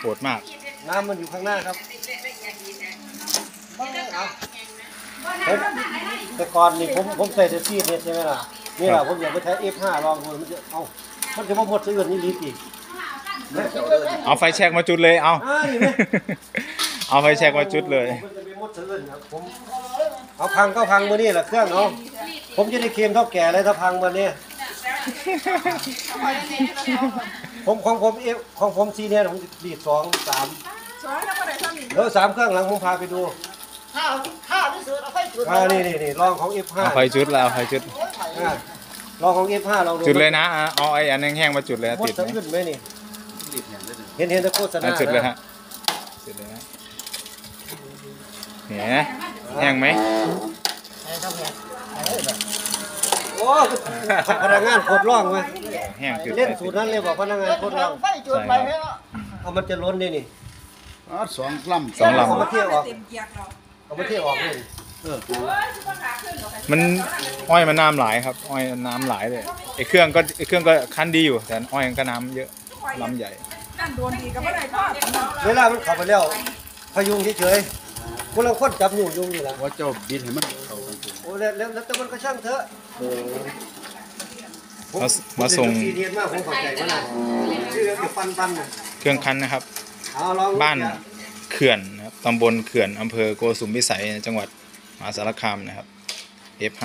โหดมาก น้ำมันอยู่ข้างหน้าครับเอาเฮ้ยแต่ก่อนนี่ผมผมใส่แต่ซีดเนี่ยใช่ไหมล่ะนี่แหละผมอยากไปใช้ F5 ลองดูมันจะเอ้ามันจะมาหมดซื้อนี่ลิตรอีกเอาไฟแช็กมาจุดเลยเอาอ่านี่ไหมเอาไฟแช็กมาจุดเลยมันจะไปหมดซื้อครับผมเอาพังก็พังมือนี่แหละเครื่องเนาะผมจะได้เค็มเท่าแก่เลยถ้าพังมาเนี่ย ผมของผมเอฟของผมซีเนี่ยผมดีดสองสามสองแล้วก็ได้ซ้ำอีกแล้วสามเครื่องหลังผมพาไปดูข้าวข้าวที่สุดเอาไฟจุดอ่านี่นี่นี่ลองของ F5 เอาไฟจุดแล้วเอาไฟจุดอ่าลองของ F5 ลองดูจุดเลยนะอะเอาไอ้อันแห้งๆมาจุดเลยหมดติดสะไหมอื้นไหมนี่เห็นเห็นแต่โฆษณาอะจุดเลยฮะจุดเลยนะเนี่ยนะแห้งไหม โอ้พนักงานโคตรร่องเว้ยแห้งจุดเล่นสูตรนั้นเลยบอกพนักงานโคตรร่องไฟจุดไปให้เนาะเอามันจะล้นนี่นี่อ๋อสองลำสองลเอามาเที่ยวออกเต็มเกียร์เราเอามาเที่ยวออกนี่ำมันอ้อยมันน้ำหลายครับ อ้อยน้ำหลายเลยไอ้เครื่องก็ไอ้เครื่องก็คันดีอยู่ แต่อ้อยมันก็น้ำเยอะลำใหญ่นั่นโดนดีก็ไม่ได้พ่อเวลามันเข้าไปแล้วพยุงเฉยๆคนละคนจับอยู่ยุงนี่แหละว่าเจ้าบิดให้มันเข้ากันตัวโอ้แล้วแล้วแล้วแต่มันก็ช่างเถอะผมมามาส่ง ผมเป็นซีเรียสมากผมเข้าใจว่าน่ะชื่อเดี๋ยวฟันฟันน่ะเครื่องคันนะครับ เอาลองบ้านเขื่อนนะครับตำบลเขื่อนอำเภอโกสุมพิสัยจังหวัดมหาสารคามนะครับ F5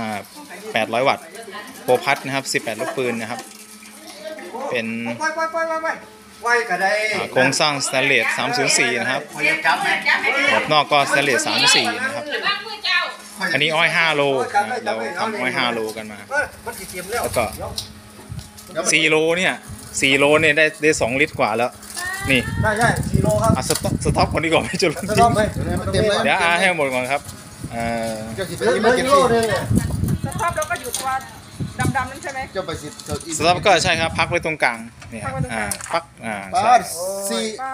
800 วัตต์โปรพัดนะครับ 18 ลูกปืนนะครับ เป็น ไปไปไปไปไปไปก็ได้อ่าโครงสร้างสแตนเลส304 นะครับ ขอบนอกก็สแตนเลส34นะครับ อันนี้อ้อย5โลนะครับเราทำอ้อย5โลกันมาเอ้ยมันสิเตรียมแล้วแล้วก็4โลเนี่ย4โลเนี่ยได้ได้2ลิตรกว่าแล้ว นี่ใช่ใช่สี่โลครับอะสต็อกสต็อกคนนี้ก่อนไม่จุลจะทิ้ต้องงไปมันเต็มเลยเดี๋ยวอาให้หมดก่อนครับเอ่อเจ้าสิไปเหลืออีเหลืมาอเก็บกิโลสินึงเนี่ยสต๊อปแล้วก็อยู่ตัวดำๆนั่นใช่ไหมเจ้าไปสิเจ้าอีสต็อกก็ใช่ครับ พักไว้ตรงกลางเนี่ยอ่าพักอ่าป้าใช่ดสี่ปลา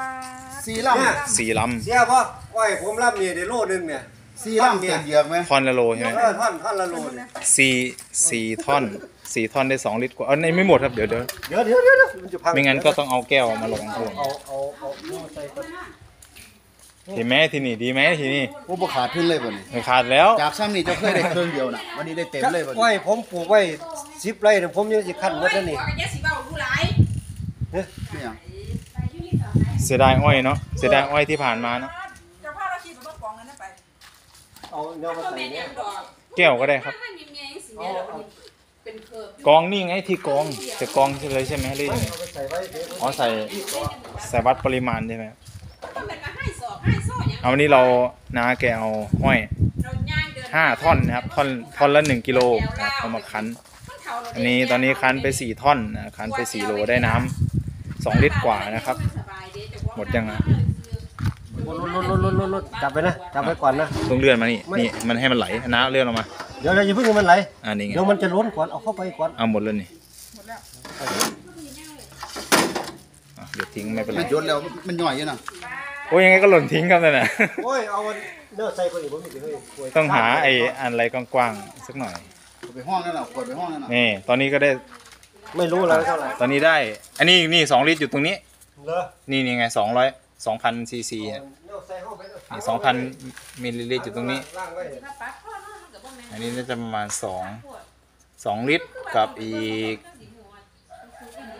สี่เนี่ยลำสี่ลเสียพ่อไว้ผมรับเนี่ยได้โลนึงเนี่ย สี่ลำเต็มเหยือกไหมำท่อนละโลใช่ไหมเออท่อนท่อนละโลเนี่ยสี่สี่ท่อนสี่ท่อนได้สองลิตรกว่าเอันนี้ไม่หมดครับเดี๋ยวเดี๋ยวเดี๋ยวเดี๋ยวเดี๋ยวเดี๋ยวมันจะพังไม่งั้นก็ต้องเอาแก้วมาลงพ่วงเอาเอาเอาเอาใส่ก่อนเห็นไหมทีนี่ดีไหมทีนี่โอ้บ่ขาดขึ้นเลยบ่นี่ไม่ขาดแล้วจากซ้ำนี่เจ้าเคยได้เครื่องเดียวน่ะวันนี้ได้เต็มเลยบ่ไว้นี่ผมปลูกไว้สิบไร่เนี่ยผมยังสิขั้นหมดแล้วนี่ไม่หยังเสียดายอ้อยเนาะเสียดายอ้อยที่ผ่านมาเนาะ เจ้าพ่อเราคิดว่ากองนั้นไป เอาเนื้อมาใส่เนี่ยแก้วก็ได้ครับกองนี่ไงที่กองจะกองเลยใช่ไหมหรือยังไงเอาไปใส่ไว้เดี๋ยวอ๋อใส่ใส่วัดปริมาณใช่ไหมเอาวันนี้เรานาแกเอาอ้อยห้าท่อนนะครับท่อนท่อนละหนึ่งกิโลนะครับเอามาคั้น อันนี้ตอนนี้คั้นไปสี่ท่อนนะคั้นไปสี่โลได้น้ำสองลิตรกว่านะครับ หมดยังอะ ลุดลุดลุดลุดลุดลุดจับไปนะจับไปก่อนนะ ต้องเลื่อนมานี่นี่มันให้มันไหลน้ำเลื่อนออกมา เดี๋ยวเราอย่าเพิ่งให้มันไหลอ่านี่ไงเดี๋ยวมันจะล้นก่อนเอาเข้าไปก่อนเอาหมดเลยนี่หมดแล้วอะเดี๋ยวทิ้งไม่เป็นไรมันหยดแล้วมันย่อยอยู่น่ะโอ้ยยังไงก็หล่นทิ้งครับนั่นน่ะ โอ้ยเอาอันเนื้อใส่ไปอีกผมอีกเฮ้ยโยต้องหาไอ้อะไรกว้างๆสักหน่อยเอาไปห้องนั่นน่ะกดไปห้องนั่นน่ะนี่ตอนนี้ก็ได้ไม่รู้แล้วเท่าไหร่ตอนนี้ได้ อันนี้นี่สองลิตรอยู่ตรงนี้ เหรอนี่นี่ไงสองร้อย สองพันซีซีเอาเนื้อใส่เข้าไปเลยนี่สองพันมิลลิลิตรอยู่ตรงนี้ล่างไว้อันนี้น่าจะประมาณสองสองลิตรกับอีก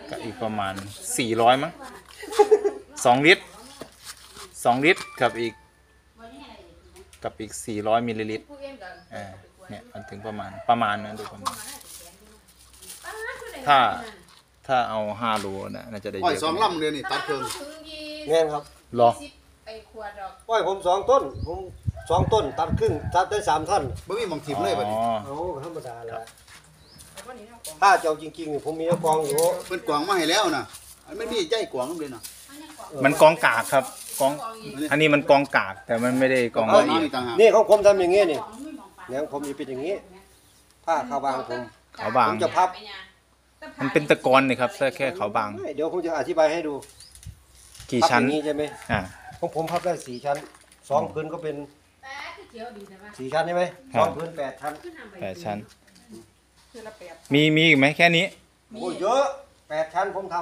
กับอีกประมาณสี่ร้อยมั้งสองลิตรสองลิตรกับอีกกับอีกสี่ร้อยมิลลิลิตรอ่าเนี่ยมันถึงประมาณประมาณนั้นดูประมาณถ้าถ้าเอาห้าโลนะน่าจะได้เยอ้อยอะสองลำเดียวนี่ตัดเครื่อง แม่นครับรอโอ้ยผมสองต้น ผมสองต้น ตัดครึ่งตัดได้สามท่อนบ่มีหม่องทิ่มเลยบัดนี้อ๋อเอาธรรมดาแหละถ้าเจ้าจริงๆผมมีกองอยู่เพิ่นกวางมาให้แล้วน่ะอันไม่มีใจกวางนำเลยน่ะมันกองกากครับกองอันนี้มันกองกากแต่มันไม่ได้กองเอาละเอียด นี่ต่างหากนี่ของผมทำอย่างงี้นี่เนี่ยของผมจะเป็นอย่างงี้ผ้าขาวบางผมเขาบาผงมจะพับ มันเป็นตะกอนนี่ครับแค่เขาบางเดี๋ยวผมจะอธิบายให้ดู กี่พับชั้นอย่างนี้ใช่ไหมอ่า ของผมพับได้สี่ชั้นสองพื้นก็เป็นสี่ชั้นใช่ไหมครัสบ องพื้นแปดชั้นแปดชั้น คือละแปดมีมีอีกไหมแค่นี้โอ้ยเยอะแปดชั้นผมท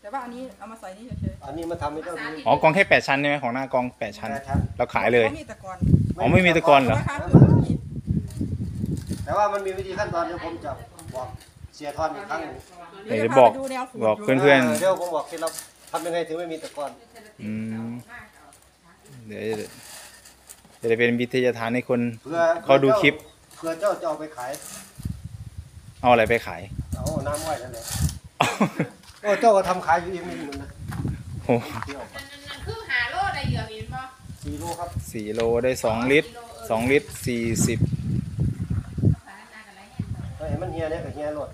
แต่ว่าอันนี้เอามาใส่นี่เฉยอันนี้มันทำไม่ได้มีอ๋อกองแค่แปดชั้นใช่ไหมของหน้ากองแปดชั้น แปดชั้นเราขายๆเลยเขามีตะกอนอ๋อไม่มีตะกอนเหรอราคาคือมันมีแต่ว่ามันมีวิธีขั้นตอนเดี๋ยวผมจะบอกเสียทอนอีกครั้งหนึ่งเดี๋ยวบอกพาไปดูแนวขูดบอกยู่เพื่อนเดี๋ยวผมบอกเคล็ดลับ ทำยังไงถึงไม่มีตะกอนอืมเดี๋ยวจะได้เป็นวิทยาทานให้คน เพื่อเขาดูคลิป เพื่อเจ้าจะเอาไปขายเอาอะไรไปขาย เอาน้ำไว้นั่นแหละโอ้เจ้าก็ทำขายอยู่เองนี่มันนะโอ้เที่ยวนั่นนั่นนั่นคือหาโลได้เยอะเห็นป่ะสี่โลครับสี่โลได้สองลิตรสองลิตรสี่สิบถ้าเห็นมันเฮียเนี่ยก็เฮียรถ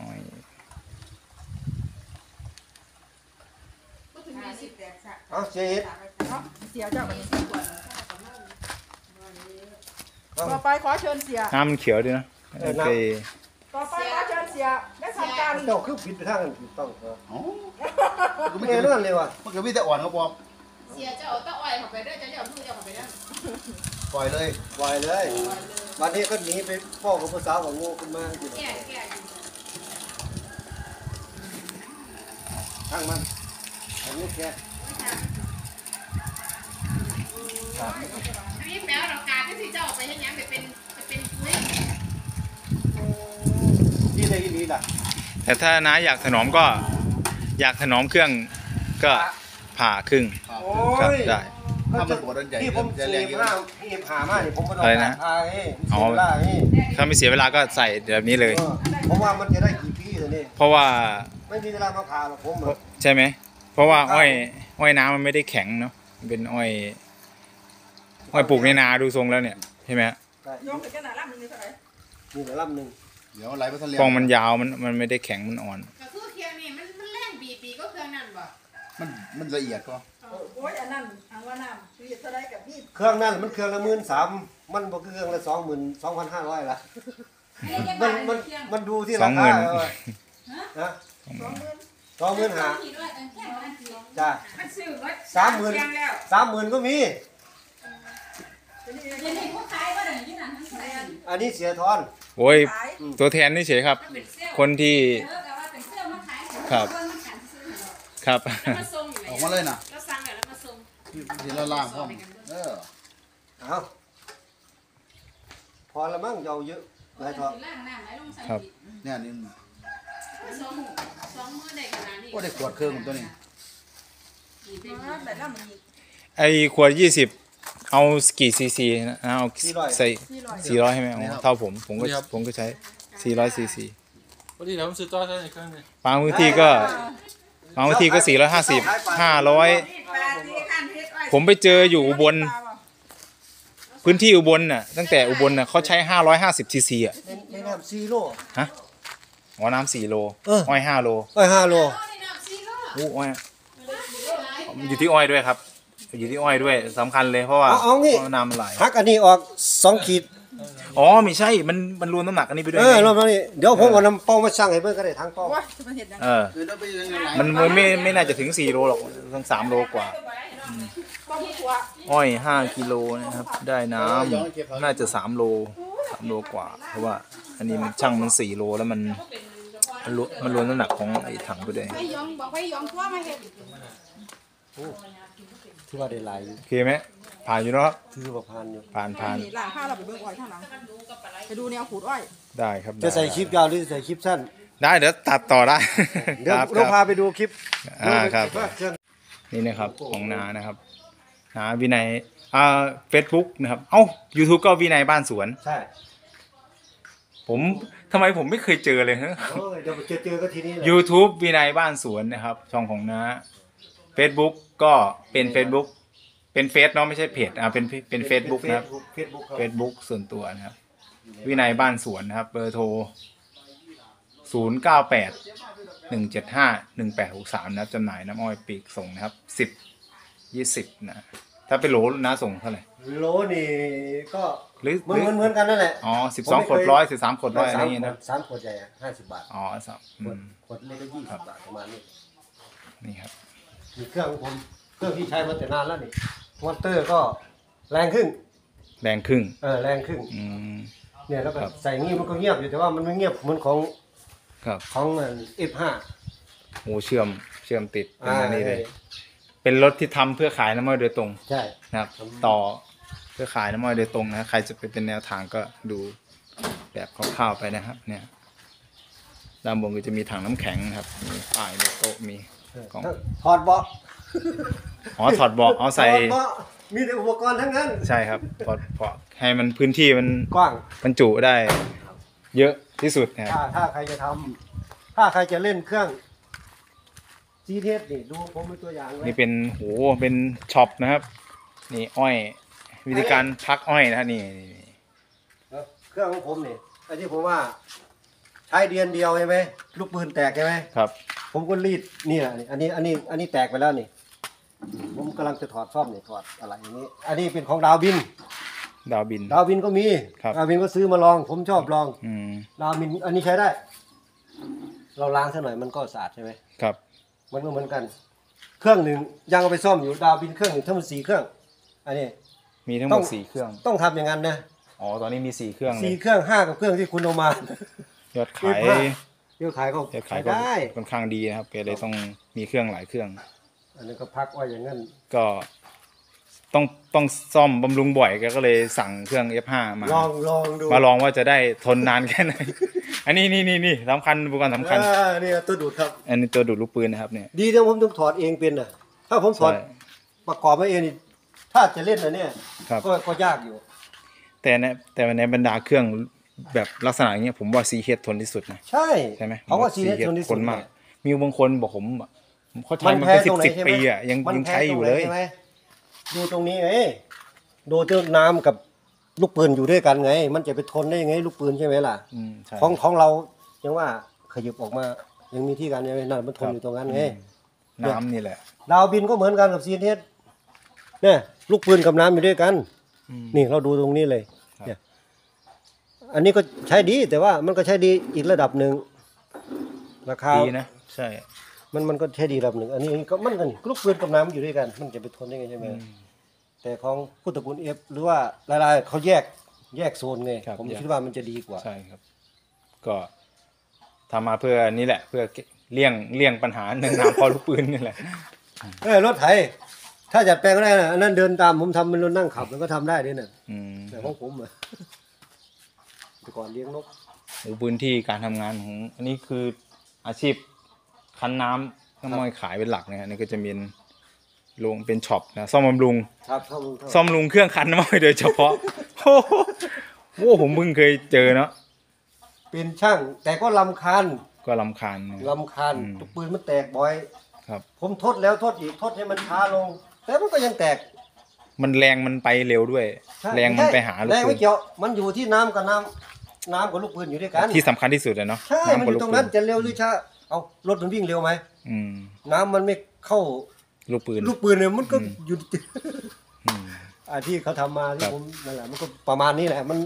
อ้อย เอาเสียเฮ็ดเนาะเสียเจ้าแบบนี้เอาต่อไปขอเชิญเสียน้ำมันเขียวด้วยนะเออโอน้ำเคต่อไปขอเชิญเสียได้ทำการเจ้าคือผิดไปทางกันถูกต้องครับอ๋อก็ไม่เห็นนั่นเลยว่ะมันก็มีแต่อ่อนครับผมเสียเจ้าเอาตะอ้อยเข้าไปเด้อเจ้าจะเอามือเจ้าเข้าไปเด้อปล่อยเลยปล่อยเลยวันนี้ก็หนีไปพ่อกับภาษาวของโง่ขึ้นมาอยู่แก่แก่อยู่ช่างมันอันนี้แค่ อันนี้แปลว่าเราการที่สิเจ้าเอาไปให้ยังไปเป็นไปเป็นปุ๋ยที่ได้ยินดีล่ะแต่ถ้าน้าอยากถนอมก็ อยากถนอมเครื่องก็ผ่าครึ่งโอ้ครับยได้ ถ้ามันปวดอันใหญ่ที่ผมจะเสีแรยงเยผ้าอะที่หามาเนี่ยผมก็ต้องอะไรนะพาให้อ๋อเสียเวลาให้ถ้าไม่เสียเวลาก็ใส่แบบนี้เลย เออเพราะว่ามันจะได้กี่ปีตัวนี้เพราะว่าไม่มีเวลามาผ่าหรอกผมอะใช่ไหมเพราะว่าอ้อย อ้อยน้ำมันไม่ได้แข็งเนาะมันเป็นอ้อยอ้อยปลูกในนาดูทรงแล้วเนี่ยใช่ไหมฮะได้โยมถึงขนาดล่ำหนึ่งนี่เท่าไหร่มีแต่ลำหนึ่งเดี๋ยวไหลไปทะเลกองมันยาวมันมันไม่ได้แข็งมันอ่อน ก็คือเครื่องนี่มันมันแรงปีปีก็เครื่องนั่นบ่มันมันละเอียดก็โอ้ยอันนั้นอันว่าน้ำคือเท่าไรกับนี่เครื่องนั่นมันเครื่องละหมื่นสามมันบอกเครื่องละสองหมื่นสองพันห้าร้อยละมันมันมันดูที่สอรางหมื่คานเออนะสองหมื่น สองหมื่นห้าจ้ามันซื้อรถสามหมื่นเชียงแล้วสามหมื่นก็มี อันนี้เสียทอน โอ้ยขายตัวแทนนี่เฉยครับ คนที่ครับครับมาส่งอยู่ออกมาเลยนะเราสั่งแล้วมาส่งที่ที่ละล่างพ่อมเออเอาพอละมั้งเยาเยอะหลายทอนครับเนี่ยนี่ สองสองมือได้ขนาดนี้ก็ได้ขวดเครื่องตัวนี้แต่ล่ำมันอีกไอ้ขวดยี่สิบเอากี่ซีซีนะเอาใส่สี่ร้อยสี่ร้อยใช่ไหมอ๋อเท่าผมผมก็ผมก็ใช้สี่ร้อยซีซีพอดีเดี๋ยวผมซื้อต่อใช่ไหมเครื่องนึงบางพื้นที่ก็บางพื้นที่ก็สี่ร้อยห้าสิบห้าร้อยปลาตีขันเฮ็ดอ้อยผมไปเจออยู่อุบล พื้นที่อุบลน่ะตั้งแต่อุบลน่ะเขาใช้ห้าร้อยห้าสิบซีซีอะในในน้ำซีโร่ อ๋อน้ำสี่โลเออ อ้อยห้าโลเอ้ยห้าโลอู้อ้อยอยู่ที่อ้อยด้วยครับ อยู่ที่อ้อยด้วยสำคัญเลยเพราะว่าเอาเอางี้ พระน้ำมันไหลหักอันนี้ออกสองขีด อ๋อไม่ใช่มันมันรวมน้ำหนักอันนี้ไปด้วยเออไงรอบนี้เดี๋ยวผมเอาน้ำเป้ามาสั่งให้เพื่อนก็ได้ทั้งเป้าโอ้ยมันเห็ดยังไงเออ คือถ้าไปยังไงไหลมันมันไม่ไม่น่าจะถึงสี่โลหรอกทั้งสามโลกว่าก็มีตัวอ้อยห้ากิโลนะครับ ได้น้ำน่าจะสามโล สามโลกว่า เพราะว่าอันนี้มันช่างมันสี่โลแล้วมันมันรวมมันรวมน้ำหนักของไอ้ถังไปด้วยไปยองบอกไปยองทั่วมาเฮ็ดที่ว่าได้หลายอยู่โอเคไหมผ่านอยู่เนาะถือว่าผ่านอยู่ผ่านผ่านนี่หลังข้าวเราไปเบิ่งอ้อยข้างหลังไปดูแนวขูดอ้อยได้ครับจะใส่คลิปยาวหรือใส่คลิปสั้นได้เดี๋ยวตัดต่อได้เดี๋ยวครับเราคพารับไปดูคลิปอ่าครับว่าเครื่องนี่นะครับของนานะครับนาวินัย อ่าเฟซบุ๊กนะครับ เอ้า YouTube ก็วินัยบ้านสวน ใช่ผมทำไมผมไม่เคยเจอเลยฮะ โอ้ยเดี๋ยวไปเจอเจอก็ทีนี้แหละ YouTube วินัยบ้านสวนนะครับ ช่องของน้า Facebook ก็เป็น Facebook เป็นเฟซเนาะไม่ใช่เพจอ่าเป็นเป็น Facebook นะครับ เฟซบุ๊กครับ Facebook ส่วนตัวนะครับ วินัยบ้านสวนนะครับ เบอร์โทร 0 9 8 1 7 5 1 8 6 3 นะครับจำหน่ายน้ำอ้อยปีกส่งนะครับ 10 20 นะ ถ้าเป็นโหลนะส่งเท่าไหร่โลนี่ก็หรือเหมือนเหมือนเหมือนกันนั่นแหละ อ๋อ12ขวดร้อย13ขวดร้อยอะไรสามอย่างเงี้ยขวนะดสามขวดใหญ่ห้าสิบบาทอ๋อสามอืขวดมขวดเล็กก็ยี่สิบบาทประมาณนี้นี่ครับ มีเครื่องของผมเครื่องที่ใช้มาแต่นานแล้วนี่มอเตอร์ก็แรงขึ้นแรงครึ่งเออแรงขึ้นอืม เนี่ยแล้วก็ครับ ใส่งี้มันก็เงียบอยู่แต่ว่ามันไม่เงียบเหมือนของครับของเอฟห้าโอ้เชื่อมเชื่อมติดเป็นอ่าอันนี้เลย เป็นรถที่ทำเพื่อขายน้ำมันโดยตรงใช่ นะครับ ต่อเพื่อขายน้ำมันโดยตรงนะใครจะไปเป็นแนวทางก็ดูแบบคร่าวๆไปนะครับ เนี่ยด้านบนก็จะมีถังน้ำแข็งนะครับมีป้ายมีโต๊ะมีกล่อง ถอดเบาะอ๋อถอดเบาะเอาใส่ถอดเบาะมีแต่อุปกรณ์ทั้งนั้นใช่ครับถอดเบาะให้มันพื้นที่มันกว้าง บรรจุได้ เยอะที่สุดนะครับ ถ้าถ้าใครจะทำถ้าใครจะเล่นเครื่อง จีเทสนี่ดูผมเป็นตัวอย่างไว้นี่เป็นโหเป็นช็อปนะครับ นี่อ้อย วิธีการพักอ้อยนะครับนี่นี่นี่เครื่องของผมนี่ไอ้ที่ผมว่าใช้เดือนเดียวใช่ไหมลูกปืนแตกใช่ไหมครับผมก็รีดนี่แหละนี่อันนี้อันนี้อันนี้แตกไปแล้วนี่ ผมกำลังจะถอดซ่อมนี่ถอดอะไรอย่างนี้ อันนี้เป็นของดาวบิน ดาวบิน ดาวบินก็มีครับ ดาวบินก็ซื้อมาลอง ผมชอบลอง อืมดาวบิน อันนี้ใช้ได้ เราล้างซะหน่อยมันก็สะอาดใช่ไหมครับ มันก็เหมือนกัน เครื่องหนึ่งยังเอาไปซ่อมอยู่ดาวบินเครื่องหนึ่งทั้งหมดสี่เครื่อง อันนี้ มีทั้งหมต้ดองสี่เครื่อง ต้องทำอย่างนั้นนะอ๋อ ตอนนี้มีสี่เครื่องเลสี่ยเครื่องห้ากับเครื่องที่คุณเอามา ยอดขายเดี๋ยวขายก็ยอดขาขายยก็ได้ ค่อนข้างดีนะครับก็เลยต้องมีเครื่องหลายเครื่อง อันนี้ก็พักไว้อย่างนั้น ก็ ต้องต้องซ่อมบำรุงบ่อยก็เลยสั่งเครื่อง F5 มา ลองลองดูมาลองว่าจะได้ทนนานแค่ไหน อันนี้นี่นี่นี่สำคัญอุปกรณ์สำคัญ อ่านี่ตัวดูดครับ อันนี้ตัวดูดลูกปืนนะครับเนี่ยดีที่ผมต้องถอดเองเป็นน่ะ ถ้าผมถอดใช่ ประกอบมาเองนี่ถ้าจะเล่นนะเนี่ยครับ ก็ก็ยากอยู่ แต่ในแต่ในบรรดาเครื่องแบบลักษณะอย่างเงี้ยผมว่าซีเฮดทนที่สุดนะ ใช่ใช่ไหมเขาว่าผมซีเรียสทนที่ทสุดนมาก เนี่ย มีบางคนบอกผมผมเขาใช้มันมันแพ้เป็นสิตรบงไหนสิบใช่ไหมปีอะยังมันยังแพ้ใช้อยู่ตรงไหนเลยใช่ไหม ดูตรงนี้ไงดูเจ้าน้ำกับลูกปืนอยู่ด้วยกันไง มันจะไปทนได้ยังไงลูกปืนใช่ไหมล่ะ อืมใช่ ของของเรายังว่าขยับออกมา ยังมีที่กันยังไงนั่นมันทนอยู่ตรงนั้นไง น้ำนี่แหละ ดาวบินก็เหมือนกันกับซีเทสเนี่ยลูกปืนกับน้ำอยู่ด้วยกัน อืมนี่เราดูตรงนี้เลยครับ เนี่ยอันนี้ก็ใช้ดีแต่ว่ามันก็ใช้ดีอีกระดับหนึ่งราคาดีนะ ใช่ มันมันก็ใช้ดีระดับหนึ่ง อันนี้ก็มันกันลูกปืนกับน้ำอยู่ด้วยกัน มันจะไปทนได้ไงใช่ไหมแต่ของพุทธกุลเอฟหรือว่าหลายๆเขาแยกแยกโซนไงครับผมแยก คิดว่ามันจะดีกว่า ใช่ครับ ก็ทำมาเพื่อนี่แหละ เพื่อเลี่ยงเลี่ยงปัญหาหนึ่งน้ำพอลูกปืนนี่แหละ เออรถไถ ถ้าจัดแปลงก็ได้นะอันนั้นเดินตามผมทำเป็นรถนั่งขับมันก็ทำได้ด้วยน่ะอืมแต่ของผมอะแต่ก่อนเลี้ยงนก โอ้พื้นที่การทำงานของอันนี้คืออาชีพ คั้นน้ำน้ำมันขายเป็นหลักนะฮะนี่ก็จะมีโรงเป็นช็อปนะซ่อมบำรุง ครับเท่าเท่าซ่อมบำรุงเครื่องคั้นน้ำมันโดยเฉพาะโอ้โหโอ้ผมเพิ่งเคยเจอเนาะเป็นช่าง แต่ก็ลำคาญก็ลำคาญนะลำคาญอืมลูกปืนมันแตกบ่อย ครับ ผมทดแล้วทดอีกทดให้มันช้าลง แต่มันก็ยังแตก มันแรงมันไปเร็วด้วยใช่แรงมันไปหาลูแรกงปืไม่นเกี่ยวมันอยู่ที่น้ำกับน้ำน้ำกับลูกปืนอยู่ด้วยกัน ที่สำคัญที่สุดเลยเนาะใช่ มันำอกับยู่ลูตกรงปืนั้นจะเร็วหรือช้า เอารถมันวิ่งเร็วไหมอืมน้ำมันไม่เข้าลูกปืน ลูกปืนเนี่ยมันก็อยู่อืม อาที่เขาทำมาคที่รับผมนั่นแหละมันก็ประมาณนี้แหละ มัน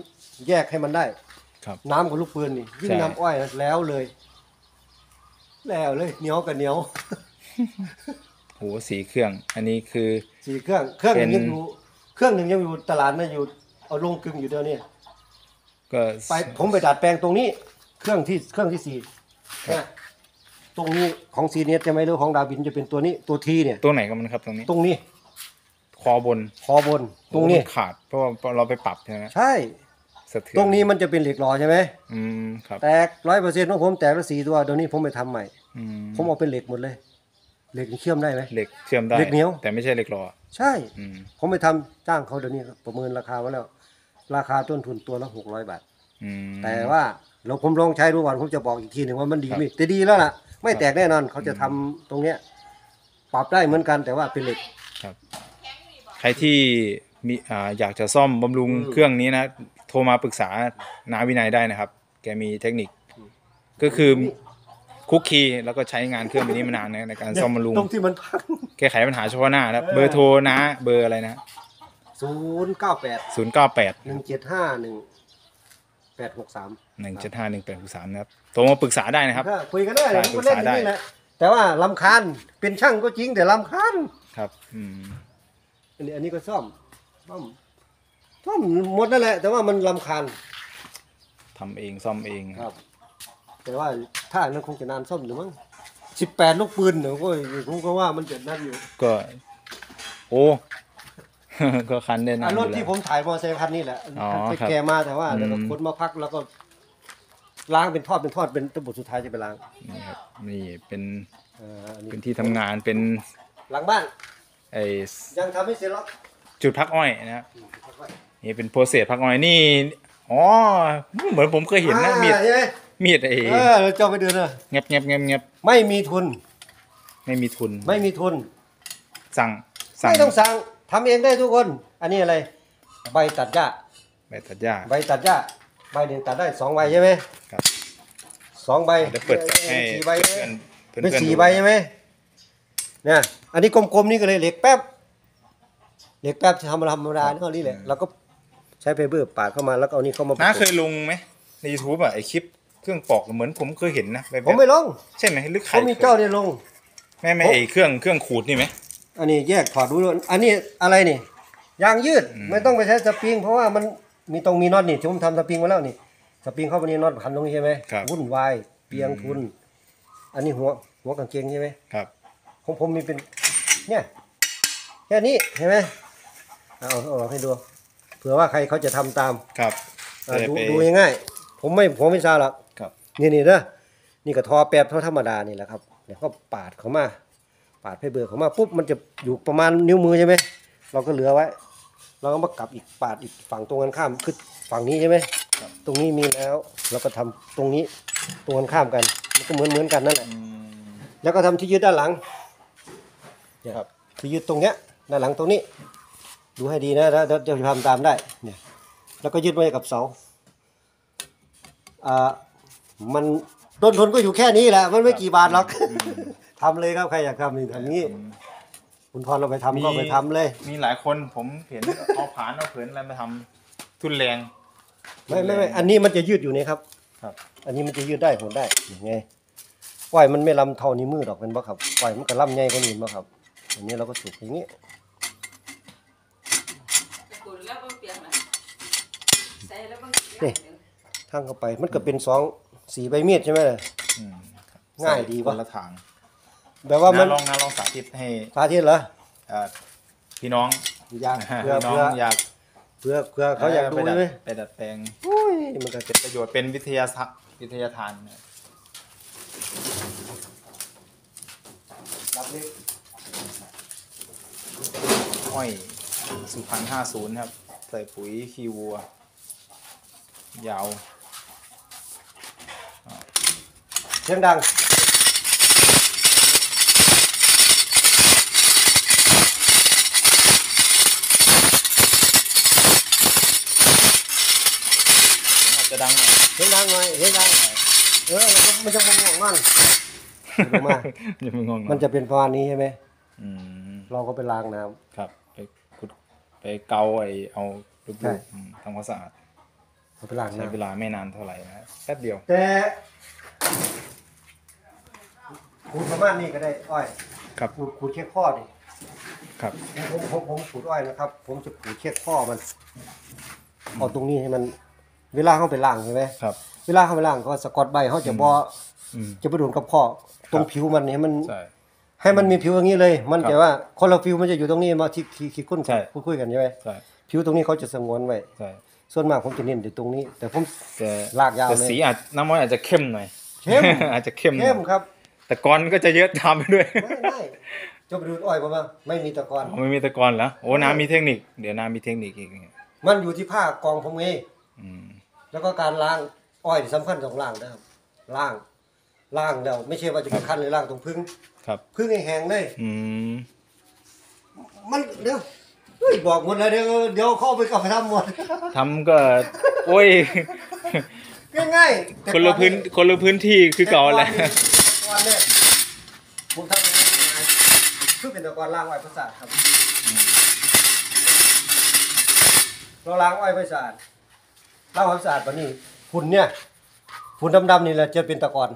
แยกให้มันได้ครับน้ำกับลูกปืนนี่วิ่งใช่ น้ำอ้อยนะแล้วเลย แล้วเลยเหนียวกับเหนียวโหสีเครื่อง อันนี้คือ สี่เครื่อง เครื่องหนึ่งเป็น ยังอยู่เครื่องหนึ่งยังอยู่ตลาดนะอยู่เอาลงกึ่งอยู่เดียวนี่ก็ ไปผมไปดัดแปลงตรงนี้ เครื่องที่เครื่องที่สี่นะต รงนี้ของซีเนียใช่ไหมหรือของดาวินจะเป็นตัวนี้ตัวทีเนี่ย ตัวไหนก็มันครับตรงนี้ ตรงนี้คอบนคอบน ตรงนี้โอ้มันขาดเพราะว่าเราไปปรับใช่ไหมใช่สะเทือนตรงนี้มันจะเป็นเหล็กหล่อใช่ไหมอืมครับแตกร้อยเปอร์เซ็นต์ของผมแตกแล้วสี่ตัวเดี๋ยวนี้ผมไปทำใหม่อืมผมเอาเป็นเหล็กหมดเลย เหล็กเชื่อมได้ไหมเหล็กเชื่อมได้เหล็กเหนียวแต่ไม่ใช่เหล็กหล่อใช่อืมผมไปทำจ้างเขาเดี๋ยวนี้ประเมินราคาไว้แล้ว ราคาต้นทุนตัวละหกร้อยบาทอืมแต่ว่าเราผมลองใช้ดูก่อนผมจะบอกอีกทีหนึ่งว่ามันดีครับไหมแต่ดีแล้วล่ะ ไม่แตกแน่นอนเขาจะทำตรงเนี้ย ปรับได้เหมือนกันแต่ว่าเป็นเหล็กครับใครที่มีอ่าอยากจะซ่อมบำรุงอืมเครื่องนี้นะโทรมาปรึกษานาวินัยได้นะครับ แกมีเทคนิคก็คือคุกคีแล้วก็ใช้งานเครื่องตัวนี้มานานนะในการซ่อมบำรุง ตรงที่มันพัง แก้ไขปัญหาเฉพาะหน้านะครับ เออ เบอร์โทรนะเบอร์อะไรนะศูนย์เก้าแปดศูนย์เก้าแปดหนึ่งเจ็ดห้าหนึ่ง แปดหกสาม หนึ่งเจ็ดห้าหนึ่งแปดสามนะครับโทรมาปรึกษาได้นะครับคุยกันได้ใช่ผมก็เล่นอปรึกษาได้ย่างนี้แหละแต่ว่าลำคาญเป็นช่างก็จริงแต่ลำคาญครับ อืมอันนี้อันนี้ก็ซ่อมซ่อมซ่อมหมดนั่นแหละ แต่ว่ามันลำคาญทำเองซ่อมเองครับ แต่ว่าถ้าอันนั้นคงจะนานซ่อมหรือมั้งสิบแปดลูกปืนเนี่ยโอ้ยผมก็ว่ามันจะนั่นอยู่ก็ โอ้ ก็คันได้นาอันนอรถยู่แล้ที่วผมถ่ายมอเตอร์ไซค์คันนี้แหละอ๋อไปครับ แกมาแต่ว่าอืมแล้วก็ขนมาพักแล้วก็ล้างเป็นทอดเป็นทอดเป็นตวบทสุดท้ายจะไปล้างนี่ครับนี่เป็นเอ่ออันนี้เป็นที่ทำงานเป็นหลังบ้านไอ้ยังทำไม่เสร็จหรอกจุดพักอ้อยนะครับนี่เป็นโปรเซสพักอ้อยนี่อ๋อเหมือนผมเคยเห็นนะมีดอ่าใช่ไหมมีดไอ้เออเราเจ้าไปเดินเลยเงียบเงียบเงียบเงียบไม่มีทุนไม่มีทุนไม่มีทุนสั่งสั่งไม่ต้องสั่ง ทำเองได้ทุกคน อันนี้อะไร ใบตัดหญ้า ใบตัดหญ้า ใบตัดหญ้า ใบหนึ่งตัดได้สองใบใช่ไหมครับ สองใบเดี๋ยวเปิดให้สี่ใบเพื่อนเพื่อนเป็นเพื่อนสี่ดูใบใช่ไหมเนี่ยอันนี้กลมๆนี่ก็เลยเหล็กแป๊บ เหล็กแป๊บทำธรรมดาเท่านี้แหละเราก็ใช้เพเบอร์ปาดเข้ามาแล้วก็เอานี่เข้ามาประกบน้าเคยลงไหมใน YouTube อะไอคลิปเครื่องปอกเหมือนผมเคยเห็นนะแบบผมไม่ลงใช่ไหมหรือใครเขามีเจ้าเนี่ยลง แม่ไม่ไอเครื่องเครื่องขูดนี่ไหม อันนี้แยกถอดดูด้วยอันนี้อะไรนี่ยางยืดอืมไม่ต้องไปใช้สปริง เพราะว่ามันมีตรงมีน็อตนี่ที่ผมทำสปริงมาแล้วนี่สปริงเข้าไปในน็อตพันตรงนี้ใช่ไหมวุ่นวายเปลียงทุน อันนี้หัวหัวกางเกงใช่ไหมครับ ของผมมีเป็น เนี่ยแค่นี้เห็นไหมเอาเอาออกให้ดูเผื่อว่าใครเขาจะทำตามครับอ่าจะดูไปดูง่ายๆผมไม่ผมไม่ทราบหรอก ครับ นี่นี่เด้อนี่ก็ทอแป๊บเท่าธรรมดานี่แหละครับแล้วก็ปาดเขามา ปาดให้เบื่อเขามาปุ๊บมันจะอยู่ประมาณนิ้วมือใช่ไหมเราก็เหลือไว้ เราก็มากลับอีกปาดอีกฝั่งตรงกันข้ามคือฝั่งนี้ใช่ไหมตรงนี้มีแล้วเราก็ทำตรงนี้ตรงกันข้ามกันมันก็เหมือนเหมือนกันนั่นแหละอืมแล้วก็ทำที่ยึดด้านหลังเนี่ยครับที่ยึดตรงเนี้ยด้านหลังตรงนี้ ดูให้ดีนะแล้วแล้วจะทำตามได้เนี่ยแล้วก็ยึดไว้กับเสาอ่ามันต้นทุนก็อยู่แค่นี้แหละ มันไม่กี่บาทหรอก ทำเลยครับใครอยากทำนี่ทำนี้ คุณพรเราไปทำก็ไปทำเลย มีหลายคนผมเห็น เอาผานเอาเผินอะไรมาทำทุนแรง ไม่ไม่ไม่อันนี้มันจะยืดอยู่นี่ครับ ครับ อันนี้มันจะยืดได้หดได้ยังไงปล่อยมันไม่ลำเท่านี้วมือดอกเป็นบ่ครับปล่อยมันก็ลำใหญ่กว่านี้บ่ครับ อันนี้เราก็สุกอย่างนี้นี่ทั้งเข้าไปมันก็เป็นสองสีใบมีดใช่ไหมล่ะอืมครับง่ายดีควะนละทาง แบบว่ามัน น้าลองน้าลองสาธิตให้สาธิตเหรอเอ่อพี่น้องอยากพี่เพื่อน้องเพื่ออยากเพื่อเพื่อเขาอยากดูไปดัดไหมไปดัดแปลงอุ้ยมันก็จะ ประโยชน์เป็นวิทยาศาสตร์วิทยาทานนะรับเล็กอ้อยสุพรรณห้าศูนย์ครับ ใส่ปุ๋ยคีวัว ยาว เสียงดัง จจะดังหน่อยเสียงดังหน่อยเสียงดังเออแล้วก็มันจะมองมันลงมาอย่ามึงงงมันจะเป็นประมาณนี้ใช่ไหมอืมเราก็ไปล้างน้ำครับไปขุดไปเกาไอเอาลูใช่กๆอืมทำความสะอาดเราไปล้างใช้เวน้ำลาไม่นานเท่าไหร่นะแป๊บเดียวแต่ขูดประมาณนี้ก็ได้อ้อยครับขูดขูดแค่ข้อดิครับผมผมผมขูดอ้อยนะครับ ผมจะขูดแค่ข้อมันเอาตรงนี้ให้มัน เวลาเขาไปล้างใช่ไหมครับ เวลาเขาไปล้างเขาสะกอตใบเขาจะบออืม จะไปโดนกับข้อตรงผิวมันให้มัน ใช่ ให้มันมีผิวอย่างนี้เลย มันครับจะว่าคนละผิวมันจะอยู่ตรงนี้มาที่ที่ที่คุ้นใช่ พูดคุยกันใช่ไหมใช่ผิวตรงนี้เขาจะสงวนไว้ใช่ส่วนมากผมจะเน้นอยู่ตรงนี้ แต่ผม แต่ลากยาวแต่เลยสีอาจน้ำมันอาจจะเข้มหน่อย เข้ม อาจจะเข้มหน่อยเข้มครับแต่ก้อนก็จะเยอะตามไปด้วยไม่ไม่จะไปดูอ้อยผมว่าไม่มีตะกอนอ๋อไม่มีตะกอนแล้วโอ้น้ำมีเทคนิค เดี๋ยวน้ำมีเทคนิคอีกมันอยู่ที่ผ้ากองผมเองอืม แล้วก็การล้างอ้อยนี่สำคัญสองล้างนะครับล้างล้างแล้วไม่ใช่ว่าจะไปคั้นหรือล้างตรงพึ่งครับ พึ่งให้แห้งเลย อืม มันเดี๋ยวเฮ้ยบอกหมดเลยเดี๋ยวเดี๋ยวเข้าไปกับไปทำหมด ทำก็ โอ้ย ง่ายๆแต่คนละพื้นคนละพื้นที่คือเก่าแหละ แต่ก่อนเนี่ยผมทำยังไงคือเป็นตะกอนล้างอ้อยประสาทครับ เราล้างอ้อยประสาท ล้างอ้อยประสาทวันนี้ฝุ่นเนี่ยฝุ่นดำๆนี่แหละจะเป็นตะกอน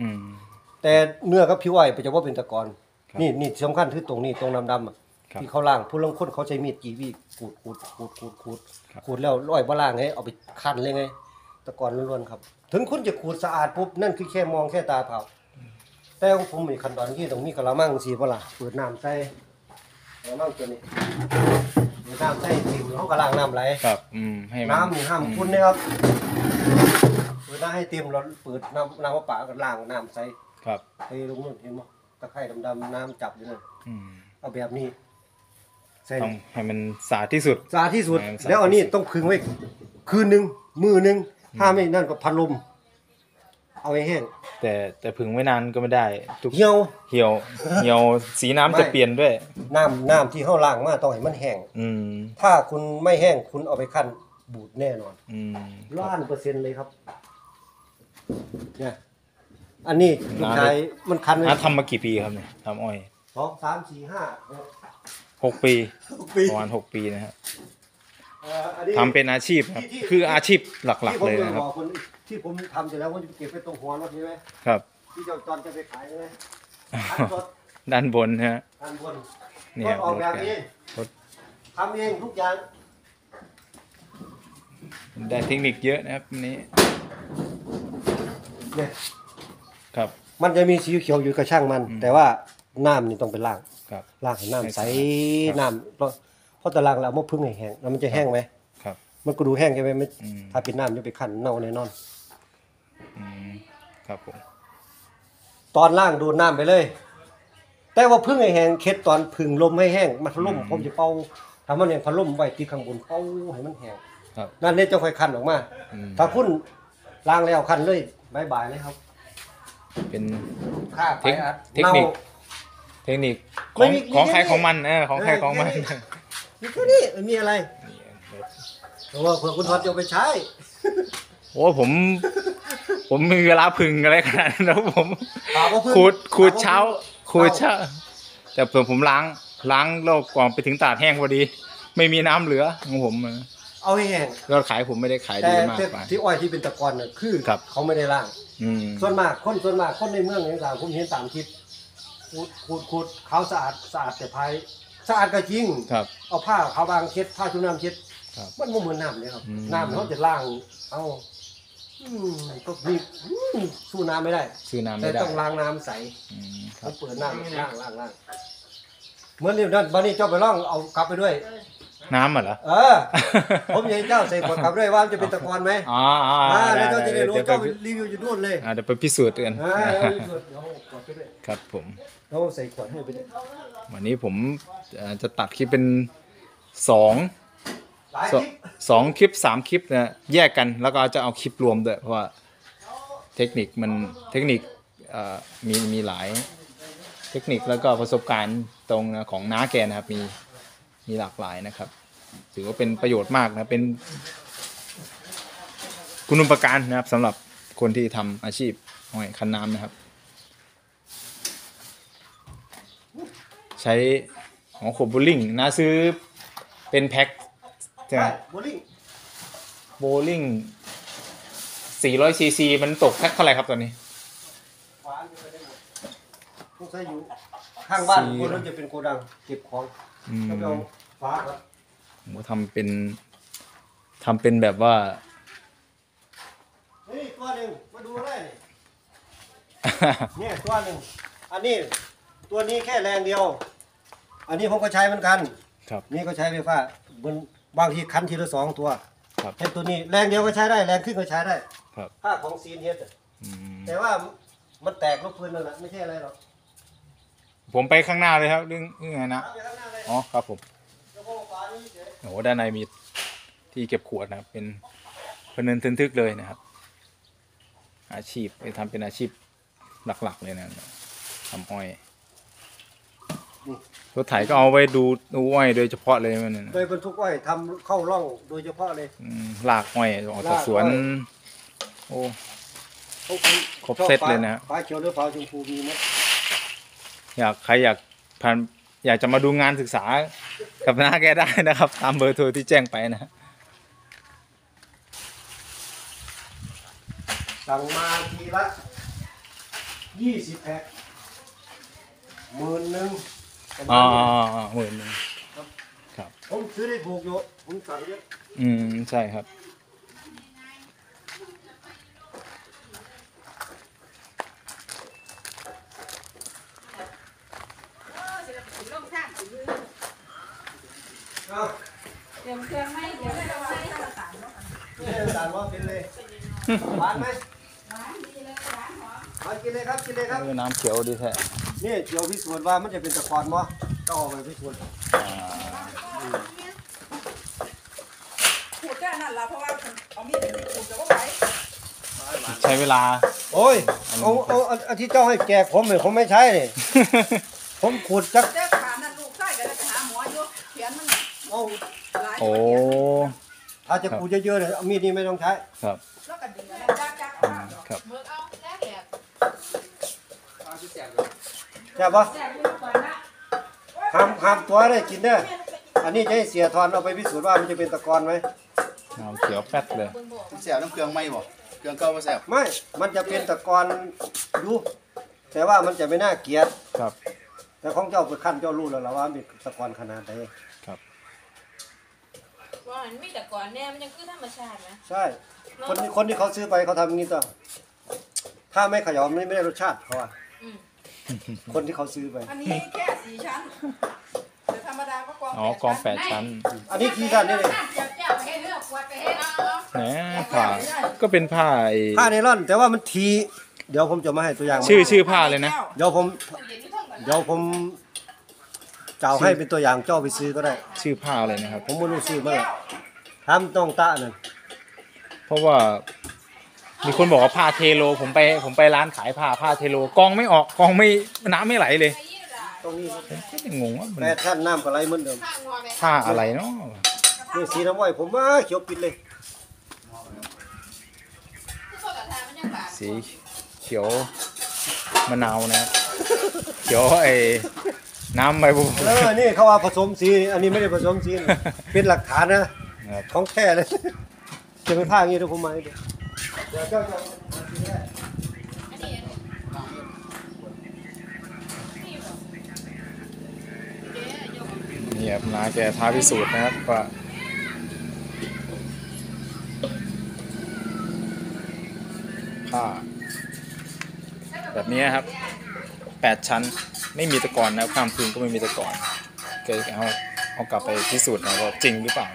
อืม แต่เนื้อกับผิวอ้อยเป็นจะว่าเป็นตะกอนครับนี่นี่สำคัญคือตรงนี้ตรงดำๆอะครับ ที่เขาล้างผู้ลางคนเขาใช้มีดกีวีขูดขูดขูดขูดขูดครับขูดแล้วอ้อยบ่ล้างให้เอาไปคั้นเลยไง ตะกอนล้วนๆครับ ถึงคุณจะขูดสะอาดปุ๊บนั่นคือแค่มองแค่ตาเปล่าแต่ของผมมีขั้นตอนที่ตรงนี้กระมังสีเปล่าเปิดน้ำใส่กระมังตัวนี้เปิด น้ำใส่ทิ้งเขากระล้างน้ำไหลครับ อืมให้มันน้ำนี่ห้ามคุณนะครับเปิดน้ำให้เต็มแล้วเปิดน้ำน้ำมะปรางก็ล้างน้ำใส่ครับไปลงนู่นเห็นมั้ยตะไคร่ดำๆน้ำจับอยู่นั่นอืมเอาแบบนี้ใส่ต้องให้มันสะอาดที่สุด สะอาดที่สุดให้มันสะอาดแล้วอันนี้ต้องพึงไว้ คืนหนึ่งมือหนึ่งถ้าไม่นั่นก็พัดลม เอาไว้แห้ง แต่แต่ผึ่งไว้นานก็ไม่ได้ทุกเหี่ยว เหี่ยวเหี่ยวสีน้ำไม่จะเปลี่ยนด้วย น้ำน้ำที่เขาล้างมาต้องให้มันแห้ง อืมถ้าคุณไม่แห้งคุณเอาไปคั่นบูดแน่นอนอืมล้านเปอร์เซ็นต์เลยครับเนี่ยอันนี้ลูกชายมันคันเลยอาทำมากี่ปีครับเนี่ยทำอ้อยสองสามสี่ห้าหกหกปีปีประมาณหกปีนะครับเอ่ออันนี้ ทำเป็นอาชีพครับที่ที่ คืออาชีพหลัก ที่ผมๆเลยนะครับ บอกคน ที่ผมทำเสร็จแล้วผมจะเก็บไปตรงหัวรถใช่ไหมครับ ที่เจ้าตอนจะไปขายใช่ไหมอันรถด้านบนนะฮะอันบนเนี่รยถออกแบบรถแกนี้รถทำเองทุกอย่างได้เทคนิคเยอะนะครับอันนี้เนี่ยครับ มันจะมีสีเขียวอยู่กับช่างมัน อืม แต่ว่าน้ำนี่ต้องเป็นล่างครับ ล่างให้น้ำใสครับ น้ำเพราะเพราะแต่ล่างแล้วเอามาพึ่งให้แห้งแล้วมันจะแห้งไหมครับ มันก็ดูแห้งใช่ไหมไม่อืม ถ้าเป็นน้ำจะไปขันเน่าแน่นอนอืม ครับผมตอนล่างดูดน้ำไปเลย แต่ว่าพึ่งให้แห้งเค็ดตอนพึ่งลมให้แห้งมันพัดลมผมจะเป่าทำมันอย่างพัดลมไว้ที่ข้างบนเป่าให้มันแห้งครับนั่นเนี่ยจะค่อยคันออกมา อืมถ้าคุณล้างแล้วคันเลยบายบายเลยครับเป็น ค่าไปเทคอัดเทคนิคน่าเทคนิคขไม่องมีของใครไม่มีของมันเออของใครของมันเออ มีแค่นี้ไม่มีอะไรเพราะว่าเผื่อคุณทอดจะเอาไปใช้ โอ้ผม ผมมีเวลาพึ่งอะไรขนาดนั้นแล้วผมถามว่าเพิ่ง ขูดขูดเช้าถามว่าขูดเช้า แต่ผมผมล้างล้างแล้วก่อนไปถึงตลาดแห้งพอดี ไม่มีน้ำเหลือของผมอะเอาให้แห้งยอดขายผมไม่ได้ขายแต่ดีมากแต่ไป ที่อ้อยที่เป็นตะกอนน่ะคือครับ เขาไม่ได้ล้าง อืม ส่วนมากคนส่วนมากคนในเมืองอย่างต่างผมเห็นตามคลิปขูดขูดขูดเขาวสะอาดสะอาดแต่ภายสะอาดก็จริง ครับ เอาผ้าขาวบางเช็ดผ้าชุบน้ำเช็ดครับมันบ่เหมือนน้ำเลยครับอืม น้ำเขาจะล้าง เอา อืมก็มีอืมสู้น้ำไม่ได้ ซื้อน้ำแต่ไม่ได้ต้องล้างน้ำใสอืมคต้รัอบงเปิดน้ำล้างล้างล้างเหมือนนี่นั่นบันนี้เจ้าไปล่องเอากลับไปด้วย น้ำอะเหรอ เออ ผมอยากให้เจ้าใส่ขวดกลับด้วยว่ามันจะเป็นตะกอนไหมอ๋ออ๋ออ่าได้แล้วเจ้าจะได้รู้เดี๋ยวเจ้าไปรีวิวอยู่นู่นเลยอ่าเดี๋ยวไปพิสูจน์กันอ่าเอาขวดเดี๋ยวเอาขวดไปด้วยครับผม เราใส่ขวดให้ไปด้วยวันนี้ผมเอ่อจะตัดคลิปเป็นสอง หลายสคองลิปสองคลิปสามคลิปนะแยกกันแล้วก็จะเอาคลิปรวมด้วยเพราะว่าเทคนิคมันเทคนิคเอ่อมีมีหลายเทคนิคแล้วก็ประสบการณ์ตรงนะของน้าแกนะครับมีมีหลากหลายนะครับ ถือว่าเป็นประโยชน์มากนะเป็นคุณุปการนะครับสำหรับคนที่ทำอาชีพหอยคันน้ำนะครับ ใช้ของขวดโบลิ่งนะซื้อเป็นแพ็ค ใช่ไหมโบลิ่งโบลิ่ง400ซีซีมันตกแพ็คเท่าไหร่ครับตอนนี้ขวานไปได้หมดพวกใส่อยู่ข้างบ้านสี่คนนั้นจะเป็นโกดังเก็บของอืมแล้วไปเอาฟ้าครับผมทำเป็นทำเป็นแบบว่า นี่ตัวหนึ่งมาดูได้นี่ เนี่ยตัวหนึ่งอันนี้ตัวนี้แค่แรงเดียว อันนี้ผมก็ใช้เหมือนกัน ครับ นี่ก็ใช้ไฟฟ้าบน บางทีคันทีละสองตัวครับเช่นตัวนี้แรงเดียวก็ใช้ได้แรงขึ้นก็ใช้ได้ครับถ้าของซีนเฮ็ดอะอืมแต่ว่ามันแตกลูกปืนนั่นแหละไม่ใช่อะไรหรอกผมไปข้างหน้าเลยครับเรื่องเรื่องไงนะ เอาไปข้างหน้าเลยอ๋อครับผมแล้วก็ฝานี้เฉย โอ้โหด้านในมีที่เก็บขวดนะครับ เป็นพนันทึนทึกเลยนะครับ อาชีพไปทำเป็นอาชีพหลักๆเลยนะทำอ้อย รถไถก็เอาไว้ดูดูอ้อยโดยเฉพาะเลยมันนะโดยบรรทุกอ้อยทำเข้าร่องโดยเฉพาะเลยอืมลากอ้อยออกจากสวนลากอ้อยโอ้พวกคุณครบเซตเลยนะฮะฟ้าเขียวหรือฟ้าชมพูมีหมดอยากใครอยากผ่านอยากจะมาดูงานศึกษากับน้าแกได้นะครับ ตามเบอร์โทรที่แจ้งไปนะฮะสั่งมาทีละยี่สิบแพ็คหมื่นหนึ่ง ปราอ๋อเหมื่นหนึ่งผมซื้อได้ถูกเยอะผมสั่งเยอะอืมใช่ครับเดี๋ยวเครื่องไม่เดี๋ยวไม่ต้องใส่ตาาเนว่าจารว่าเป็นเลยหวานไหม กินเลยครับกินเลยครับเออน้ำเขียวดีแท้นี่เดี๋ยวพิสูจน์ว่ามันจะเป็นตะกอนมั้ต้องเอาไปพิสูจน์อ่าขูดแค่นั้นละเพราะว่าเอามีดขูดจะว่าไหวใช้เวลา โอ้ยเอาเอาเอาเอาที่เจ้าให้แกกผมเนี่ยผมไม่ใช้นี่ผมขูดจักเจ้าขานั่นลูกไส้ก็ได้ไปหาหมออยู่เขียนมันเอาหลายโอ้ ถ้าจะขูดเยอะๆเนี่ยเอามีดนี่ไม่ต้องใช้ครับ ช่ปะห้ามห้ามตัวได้กินเด้ออันนี้จะให้เสียทอนเอาไปพิสูจน์ว่ามันจะเป็นตะกอนไหมน้ำเขียวแป๊ดเลยแซ่บน้ำเครื่องไหมบ่เครื่องเก่าบ่แซ่บไม่ มันจะเป็นตะกอนอยู่แต่ว่ามันจะไม่น่าเกลียดครับ แต่ของเจ้าไปขั้นเจ้ารู้แล้วล่ะว่ามันเป็นตะกอนขนาดไหนว่ามันมีแต่ก่อนแน่มันยังคือธรรมชาตินะใช่ คนที่คนที่เขาซื้อไปเขาทำอย่างนี้ต่อถ้าไม่เขย่ามันไม่ได้รสชาติเขาอะอืม คนที่เขาซื้อไป อันนี้แค่สี่ชั้นแต่ธรรมดาก็กองอ๋อกองแปดชั้นอันนี้กี่ชั้นนี่เลยเจ้าเจ้าไปให้เลือกขวดไปให้เอาเอาแหมผ้าก็เป็นผ้าไอ้ผ้าไนล่อน แต่ว่ามันทีเดี๋ยวผมจะมาให้ตัวอย่าง ชื่อชื่อผ้าเลยนะ เดี๋ยวผมตู้เย็นอยู่ทั้งหมดเดี๋ยวผมจะเอาให้เป็นตัวอย่างเจ้าไปซื้อก็ได้ ชื่อผ้าอะไรนะครับ ผมไม่รู้ซื้อเมื่อไหร่ทำต้องตะนั่นเพราะว่า มีคนบอกว่าผ้าเทโล ผมไปผมไปร้านขายผ้าผ้าเทโลกองไม่ออกกองไม่น้ำไม่ไหลเลยไอ้ยี่หล่ะตรงนี้ผมก็ยังงงว่ามันแปดชั้นน้ำก็ไหลเหมือนเดิมข้างงอแม่ผ้าอะไรเนาะนี่สีน้ำอ้อยผมว่าเขียวปิดเลยที่พวกกระทามันยังบาดสีเขียวมะนาวนะครับเขียวไอ้น้ำใบบัวเออนี่เขาว่าผสมสีอันนี้ไม่ได้ผสมสีนะเป็นหลักฐานนะครับของแท้เลยจะเป็นผ้าอย่างนี้เดี๋ยวผมมาให้ดู เดี๋ยวเจ้าจะอันนี้อันนี้นี่เดี๋ยวโยมนี่ครับนาแกท้าพิสูจน์นะครับว่าผ้าแบบนี้ครับแปดชั้นไม่มีตะกอนนะครับข้ามคืนก็ไม่มีตะกอนเกิดเอาเอากลับไปพิสูจน์นะว่าจริงหรือเปล่า